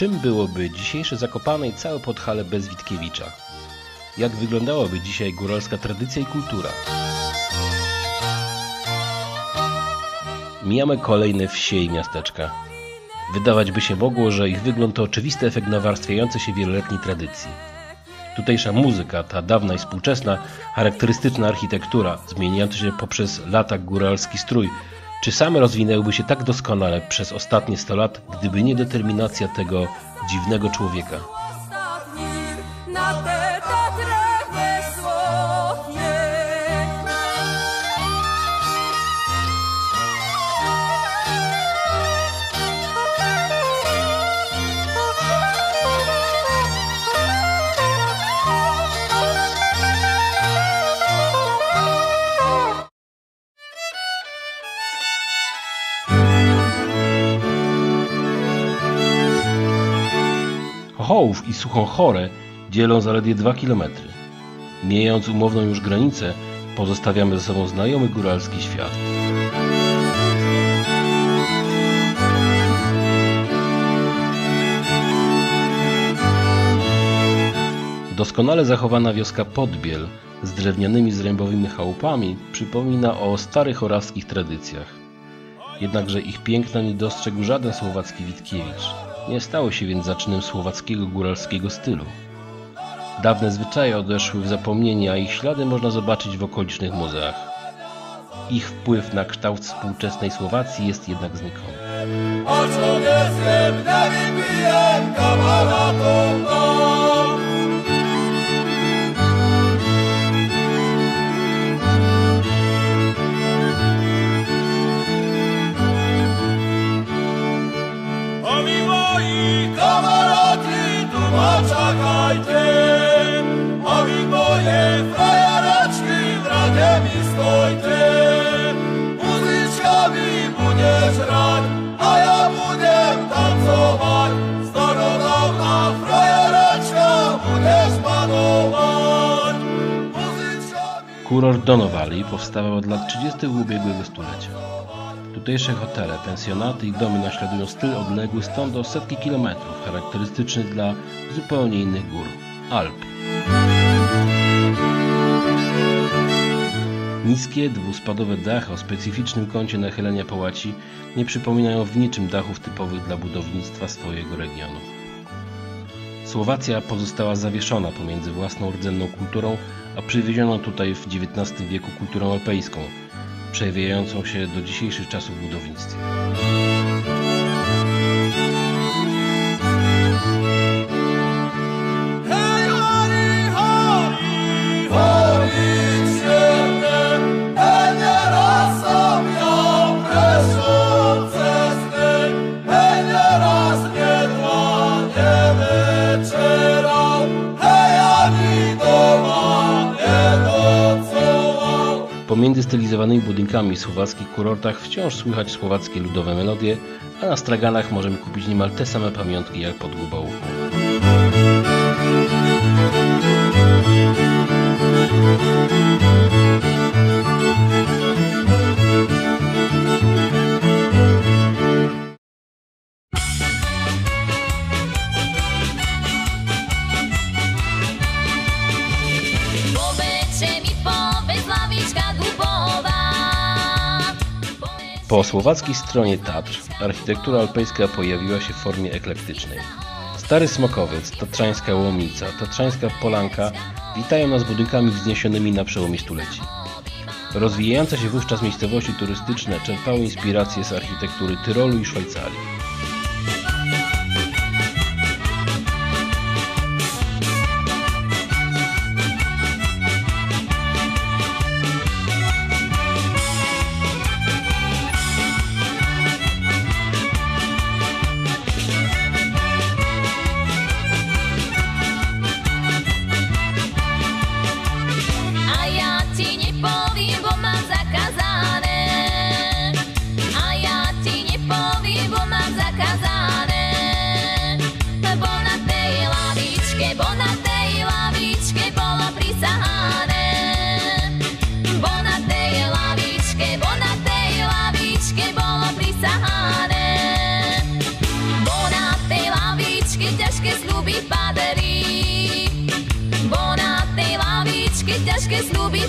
czym byłoby dzisiejsze Zakopane i całe Podhale bez Witkiewicza? Jak wyglądałaby dzisiaj góralska tradycja i kultura? Mijamy kolejne wsie i miasteczka. Wydawać by się mogło, że ich wygląd to oczywisty efekt nawarstwiającej się wieloletniej tradycji. Tutejsza muzyka, ta dawna i współczesna, charakterystyczna architektura, zmieniająca się poprzez lata góralski strój, czy same rozwinęłyby się tak doskonale przez ostatnie 100 lat, gdyby nie determinacja tego dziwnego człowieka? Chochołów i Suchą dzielą zaledwie 2 km. Mijając umowną już granicę, pozostawiamy ze sobą znajomy góralski świat. Doskonale zachowana wioska Podbiel z drewnianymi zrębowymi chałupami przypomina o starych orawskich tradycjach. Jednakże ich piękna nie dostrzegł żaden słowacki Witkiewicz. Nie stało się więc zaczynem słowackiego góralskiego stylu. Dawne zwyczaje odeszły w zapomnienie, a ich ślady można zobaczyć w okolicznych muzeach. Ich wpływ na kształt współczesnej Słowacji jest jednak znikomy. poczekajcie, Muzyczkami... Kurort Donowali powstawał od lat 30. ubiegłego stulecia. Tutejsze hotele, pensjonaty i domy naśladują styl odległy stąd o setki kilometrów, charakterystyczny dla zupełnie innych gór Alp. Niskie, dwuspadowe dachy o specyficznym kącie nachylenia połaci nie przypominają w niczym dachów typowych dla budownictwa swojego regionu. Słowacja pozostała zawieszona pomiędzy własną rdzenną kulturą, a przywiezioną tutaj w XIX wieku kulturą alpejską, przejawiającą się do dzisiejszych czasów w stylizowanymi budynkami słowackich kurortach wciąż słychać słowackie ludowe melodie, a na straganach możemy kupić niemal te same pamiątki jak pod Gubałówką. Po słowackiej stronie Tatr architektura alpejska pojawiła się w formie eklektycznej. Stary Smokowiec, Tatrzańska Łomica, Tatrzańska Polanka witają nas budynkami wzniesionymi na przełomie stuleci. Rozwijające się wówczas miejscowości turystyczne czerpały inspiracje z architektury Tyrolu i Szwajcarii.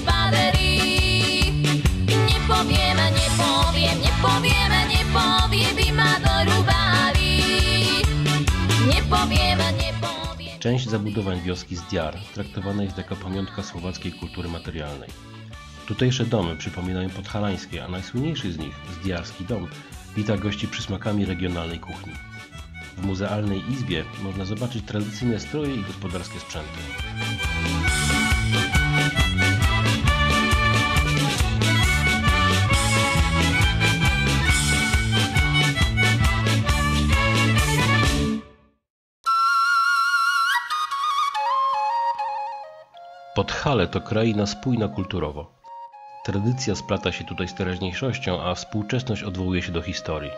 Baterii. Nie nie powiem, nie nie powiem i ma dorubali. Nie powiemy, nie powiem. Część zabudowań wioski Zdjar traktowana jest jako pamiątka słowackiej kultury materialnej. Tutejsze domy przypominają podhalańskie, a najsłynniejszy z nich, Zdjarski Dom, wita gości przysmakami regionalnej kuchni. W muzealnej izbie można zobaczyć tradycyjne stroje i gospodarskie sprzęty. Podhale to kraina spójna kulturowo. Tradycja splata się tutaj z teraźniejszością, a współczesność odwołuje się do historii.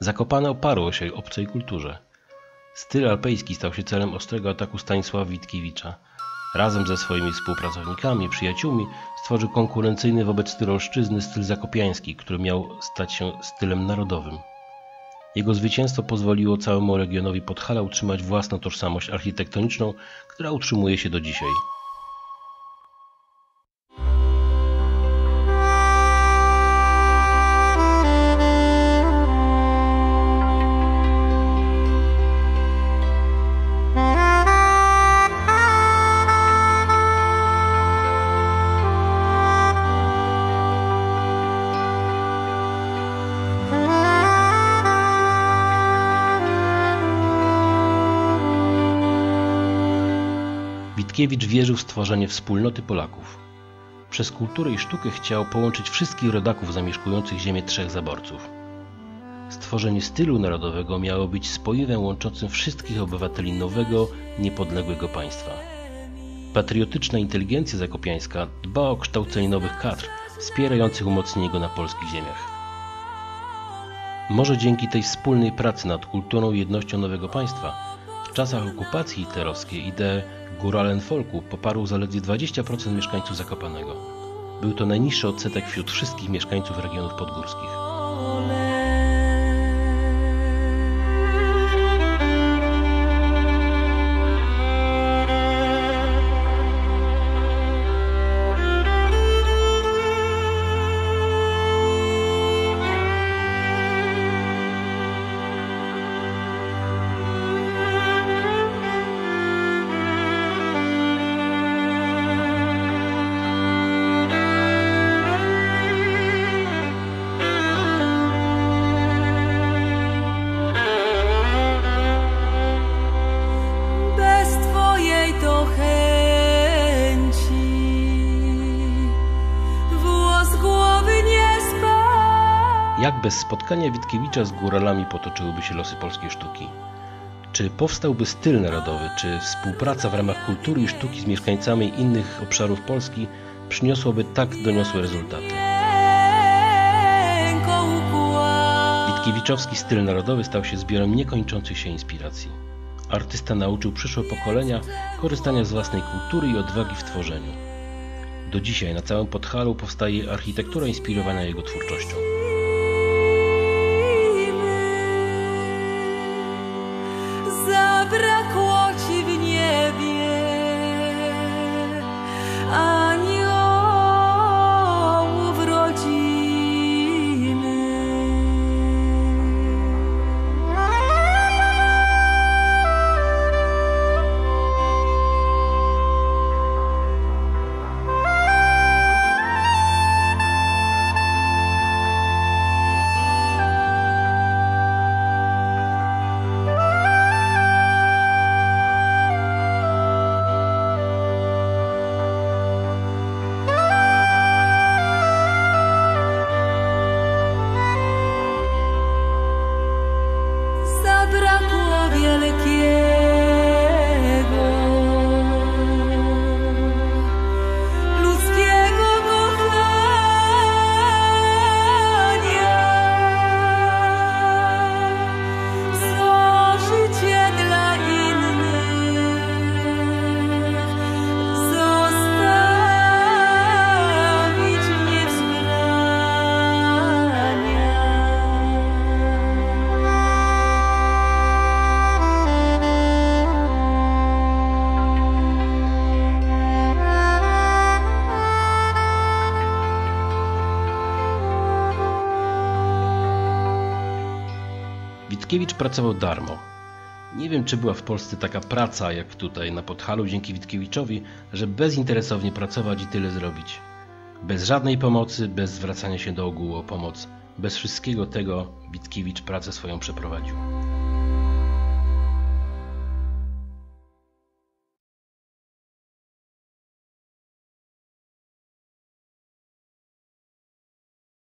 Zakopane oparło się obcej kulturze. Styl alpejski stał się celem ostrego ataku Stanisława Witkiewicza. Razem ze swoimi współpracownikami, przyjaciółmi stworzył konkurencyjny wobec tyrolszczyzny styl zakopiański, który miał stać się stylem narodowym. Jego zwycięstwo pozwoliło całemu regionowi Podhala utrzymać własną tożsamość architektoniczną, która utrzymuje się do dzisiaj. Witkiewicz wierzył w stworzenie wspólnoty Polaków. Przez kulturę i sztukę chciał połączyć wszystkich rodaków zamieszkujących ziemię trzech zaborców. Stworzenie stylu narodowego miało być spoiwem łączącym wszystkich obywateli nowego, niepodległego państwa. Patriotyczna inteligencja zakopiańska dba o kształcenie nowych kadr, wspierających umocnienie go na polskich ziemiach. Może dzięki tej wspólnej pracy nad kulturą i jednością nowego państwa w czasach okupacji hitlerowskiej ideę Góralen-Folku poparł zaledwie 20% mieszkańców Zakopanego. Był to najniższy odsetek wśród wszystkich mieszkańców regionów podgórskich. Bez spotkania Witkiewicza z góralami potoczyłyby się losy polskiej sztuki? Czy powstałby styl narodowy, czy współpraca w ramach kultury i sztuki z mieszkańcami innych obszarów Polski przyniosłoby tak doniosłe rezultaty? Witkiewiczowski styl narodowy stał się zbiorem niekończących się inspiracji. Artysta nauczył przyszłe pokolenia korzystania z własnej kultury i odwagi w tworzeniu. Do dzisiaj na całym Podhalu powstaje architektura inspirowana jego twórczością. terra cuoci Witkiewicz pracował darmo. Nie wiem, czy była w Polsce taka praca jak tutaj na Podhalu dzięki Witkiewiczowi, że bezinteresownie pracować i tyle zrobić. Bez żadnej pomocy, bez zwracania się do ogółu o pomoc, bez wszystkiego tego Witkiewicz pracę swoją przeprowadził.